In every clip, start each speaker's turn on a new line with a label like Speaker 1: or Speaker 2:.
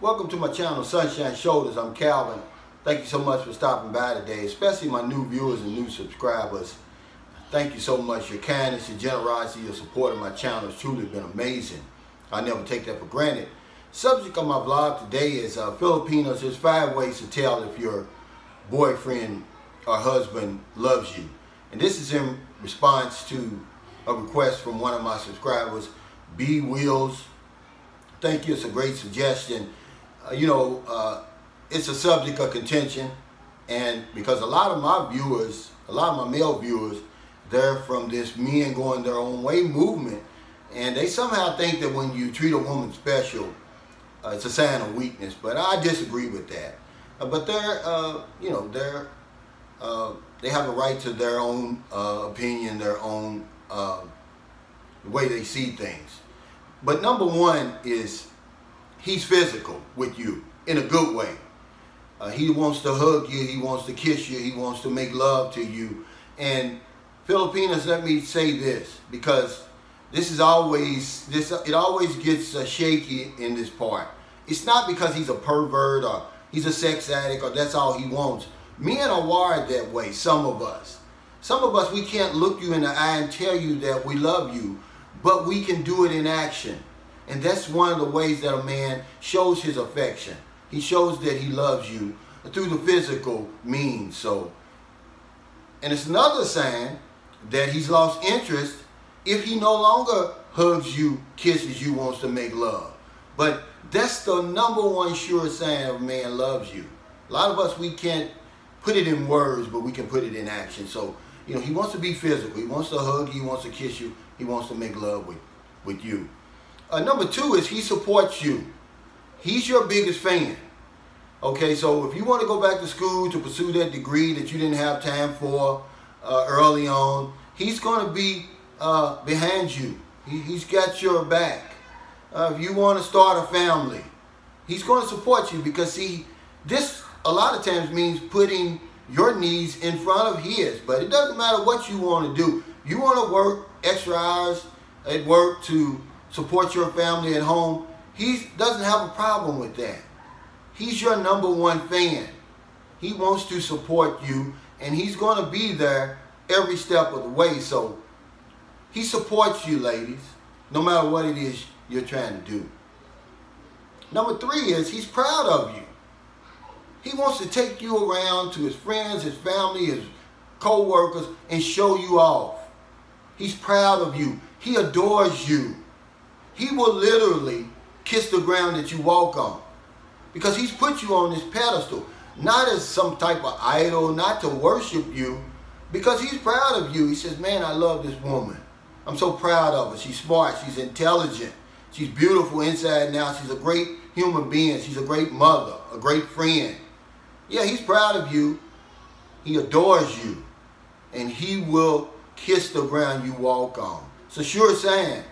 Speaker 1: Welcome to my channel, Sunshine Shoulders. I'm Calvin. Thank you so much for stopping by today, especially my new viewers and new subscribers. Thank you so much. Your kindness, your generosity, your support of my channel has truly been amazing. I never take that for granted. Subject of my vlog today is uh, Filipinas. There's five ways to tell if your boyfriend or husband loves you. And this is in response to a request from one of my subscribers, B Wheels. Thank you. It's a great suggestion. Uh, you know, uh, it's a subject of contention. And because a lot of my viewers, a lot of my male viewers, they're from this men going their own way movement. And they somehow think that when you treat a woman special, uh, it's a sign of weakness. But I disagree with that. Uh, but they're, uh, you know, they're, uh, they have a right to their own opinion, their own way they see things. But number one is he's physical with you in a good way. Uh, he wants to hug you. He wants to kiss you. He wants to make love to you. And Filipinas, let me say this because this is always this. It always gets uh, shaky in this part. It's not because he's a pervert or he's a sex addict or that's all he wants. Men are wired that way. Some of us. Some of us we can't look you in the eye and tell you that we love you, but we can do it in action. And that's one of the ways that a man shows his affection. He shows that he loves you through the physical means. So, and it's another sign that he's lost interest if he no longer hugs you, kisses you, wants to make love. But that's the number one sure sign of a man loves you. A lot of us, we can't put it in words, but we can put it in action. So, you know, he wants to be physical. He wants to hug you. He wants to kiss you. He wants to make love with, with you. Uh, number two is he supports you. He's your biggest fan. Okay, so if you want to go back to school to pursue that degree that you didn't have time for uh, early on, he's going to be uh, behind you. He, has got your back. Uh, if you want to start a family, he's going to support you because see, this a lot of times means putting your needs in front of his. But it doesn't matter what you want to do. You want to work extra hours at work to support your family at home. He doesn't have a problem with that. He's your number one fan. He wants to support you and he's going to be there every step of the way. So he supports you, ladies, no matter what it is you're trying to do. Number three is he's proud of you. He wants to take you around to his friends, his family, his co-workers, and show you off. He's proud of you. He adores you. He will literally kiss the ground that you walk on. Because he's put you on this pedestal. Not as some type of idol, not to worship you. Because he's proud of you. He says, man, I love this woman. I'm so proud of her. She's smart. She's intelligent. She's beautiful inside and out. She's a great human being. She's a great mother, a great friend. Yeah, he's proud of you. He adores you. And he will kiss the ground you walk on. It's a sure sign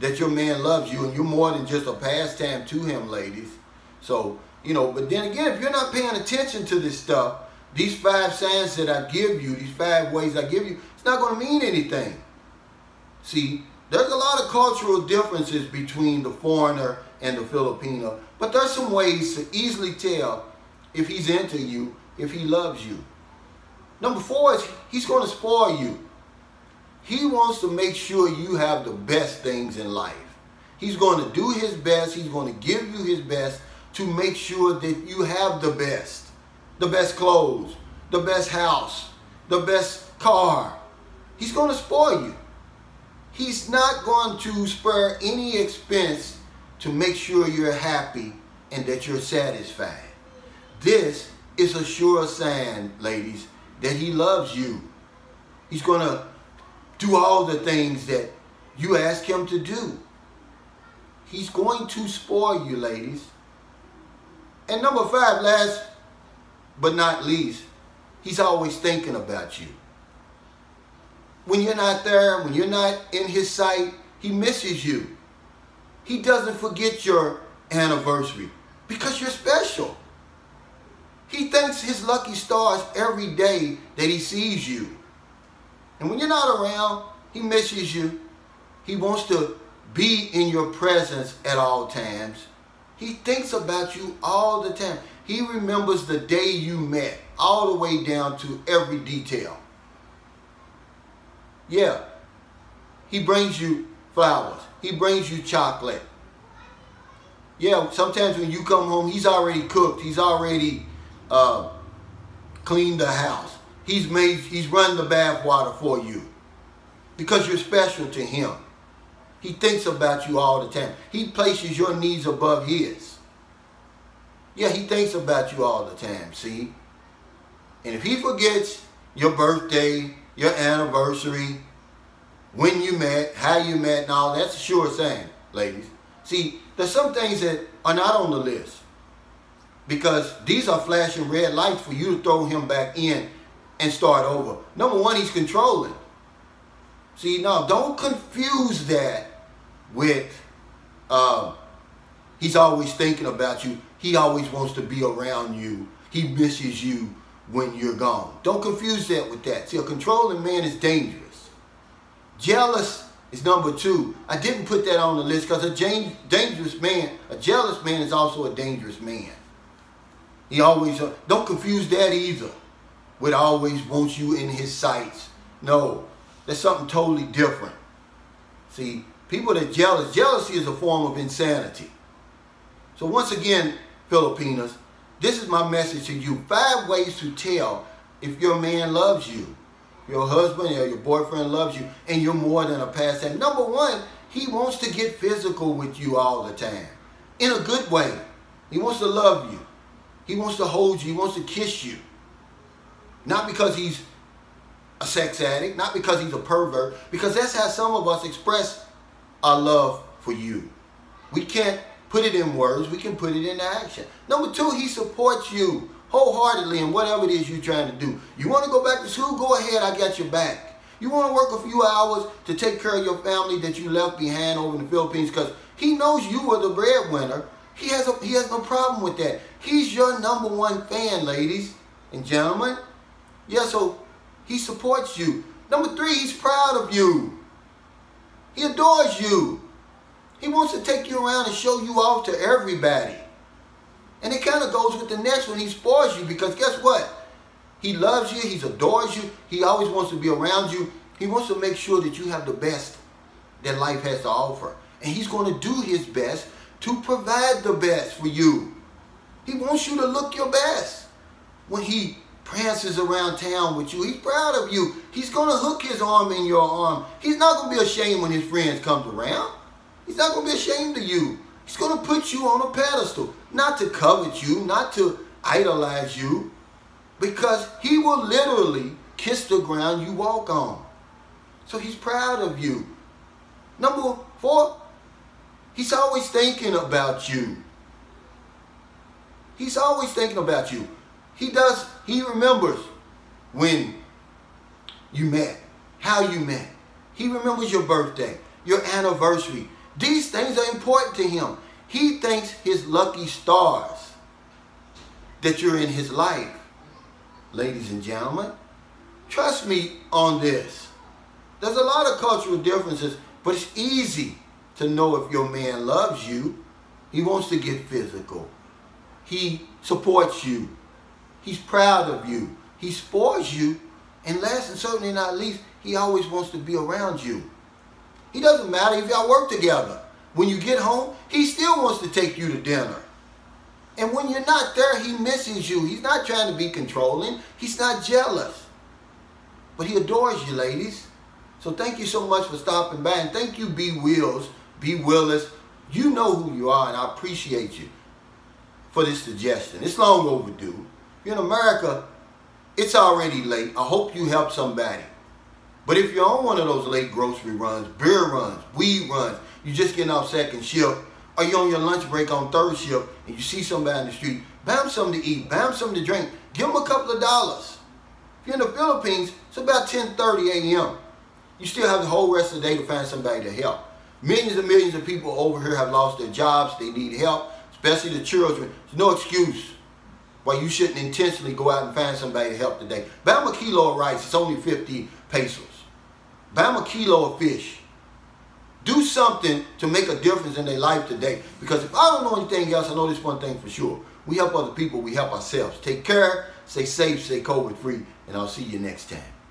Speaker 1: that your man loves you and you're more than just a pastime to him, ladies. So, you know, but then again, if you're not paying attention to this stuff, these five signs that I give you, these five ways I give you, it's not going to mean anything. See, there's a lot of cultural differences between the foreigner and the Filipina, but there's some ways to easily tell if he's into you, if he loves you. Number four is he's going to spoil you. He wants to make sure you have the best things in life. He's going to do his best. He's going to give you his best to make sure that you have the best. The best clothes, the best house, the best car. He's going to spoil you. He's not going to spare any expense to make sure you're happy and that you're satisfied. This is a sure sign, ladies, that he loves you. He's going to do all the things that you ask him to do. He's going to spoil you, ladies. And number five, last but not least, he's always thinking about you. When you're not there, when you're not in his sight, he misses you. He doesn't forget your anniversary because you're special. He thanks his lucky stars every day that he sees you. And when you're not around, he misses you. He wants to be in your presence at all times. He thinks about you all the time. He remembers the day you met, all the way down to every detail. Yeah. He brings you flowers. He brings you chocolate. Yeah, sometimes when you come home, he's already cooked. He's already uh, cleaned the house. He's made, he's run the bath water for you because you're special to him. He thinks about you all the time. He places your needs above his. Yeah, he thinks about you all the time, see? And if he forgets your birthday, your anniversary, when you met, how you met, and all that's a sure thing, ladies. See, there's some things that are not on the list because these are flashing red lights for you to throw him back in and start over. Number one, he's controlling. See, now don't confuse that with uh, he's always thinking about you. He always wants to be around you. He misses you when you're gone. Don't confuse that with that. See, a controlling man is dangerous. Jealous is number two. I didn't put that on the list because a dangerous man, a jealous man is also a dangerous man. He always, uh, don't confuse that either with always want you in his sights. No, that's something totally different. See, people that jealous, jealousy is a form of insanity. So once again, Filipinas, this is my message to you. Five ways to tell if your man loves you your husband or your boyfriend loves you and you're more than a past. pastime. Number one, he wants to get physical with you all the time. In a good way. He wants to love you. He wants to hold you. He wants to kiss you. Not because he's a sex addict, not because he's a pervert, because that's how some of us express our love for you. We can't put it in words, we can put it in action. Number two, he supports you wholeheartedly in whatever it is you're trying to do. You want to go back to school? Go ahead, I got your back. You want to work a few hours to take care of your family that you left behind over in the Philippines because he knows you were the breadwinner. He has, a, he has no problem with that. He's your number one fan, ladies and gentlemen. Yeah, so he supports you. Number three, he's proud of you. He adores you. He wants to take you around and show you off to everybody. And it kind of goes with the next one. He spoils you because guess what? He loves you. He adores you. He always wants to be around you. He wants to make sure that you have the best that life has to offer. And he's going to do his best to provide the best for you. He wants you to look your best. When he prances around town with you, he's proud of you. He's going to hook his arm in your arm. He's not going to be ashamed when his friends come around. He's not going to be ashamed of you. He's going to put you on a pedestal, not to covet you, not to idolize you, because he will literally kiss the ground you walk on. So he's proud of you. Number four, he's always thinking about you. He's always thinking about you. He does, he remembers when you met, how you met. He remembers your birthday, your anniversary, these things are important to him. He thanks his lucky stars that you're in his life. Ladies and gentlemen, trust me on this. There's a lot of cultural differences, but it's easy to know if your man loves you. He wants to get physical. He supports you. He's proud of you. He spoils you. And last and certainly not least, he always wants to be around you. He doesn't matter if y'all work together. When you get home, he still wants to take you to dinner. And when you're not there, he misses you. He's not trying to be controlling. He's not jealous. But he adores you, ladies. So thank you so much for stopping by. And thank you, B. Wills, B. Willis. You know who you are, and I appreciate you for this suggestion. It's long overdue. In America, it's already late. I hope you help somebody. But if you're on one of those late grocery runs, beer runs, weed runs, you're just getting off second shift, or you're on your lunch break on third shift, and you see somebody in the street, them something to eat, them something to drink, give them a couple of dollars. If you're in the Philippines, it's about 10.30 a.m. You still have the whole rest of the day to find somebody to help. Millions and millions of people over here have lost their jobs. They need help, especially the children. There's no excuse why you shouldn't intentionally go out and find somebody to help today. Buy them a kilo of rice. It's only 50 pesos. Buy them a kilo of fish. Do something to make a difference in their life today. Because if I don't know anything else, I know this one thing for sure. We help other people, we help ourselves. Take care, stay safe, stay COVID free, and I'll see you next time.